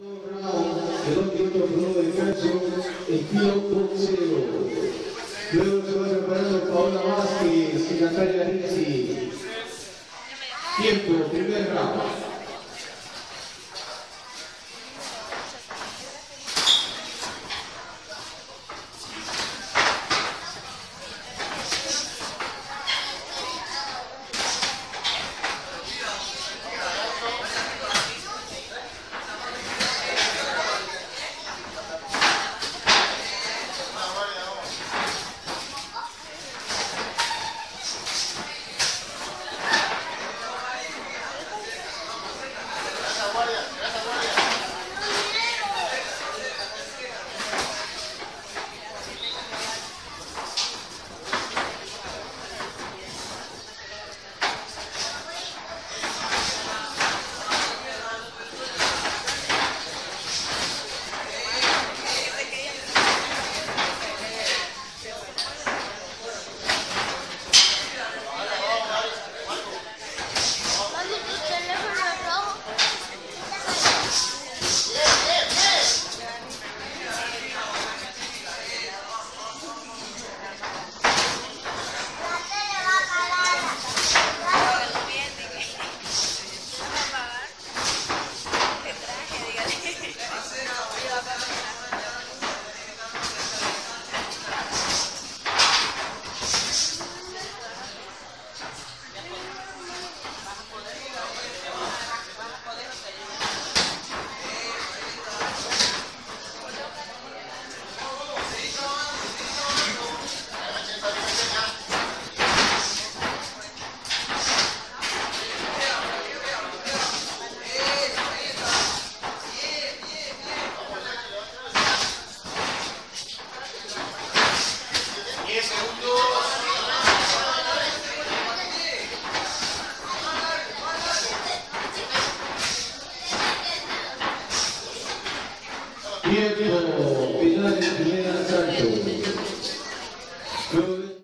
dos minutos por de descanso, estilo boxeo. Luego se va preparando Paola Vázquez y Natalia Rizzi. Tiempo, primer round. Dietro, Pilar Jiménez Santos. Good.